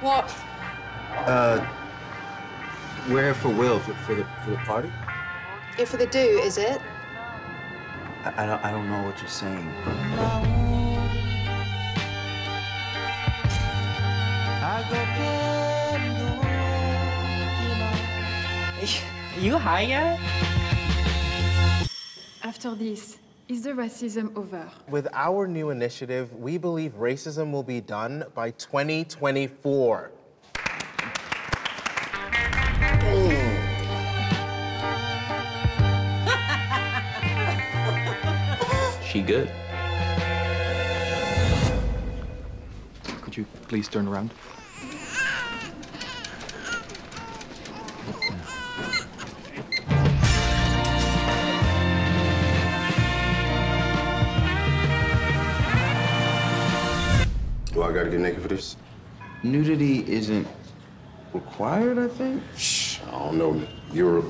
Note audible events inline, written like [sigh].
What? Uh, we're for Will for, for the for the party. Here for the do, is it? I, I don't I don't know what you're saying. [laughs] You high yet? After this, is the racism over? With our new initiative, we believe racism will be done by 2024. [laughs] She good. Could you please turn around? Do I gotta get naked for this? Nudity isn't required, I think. Shh, I don't know. You're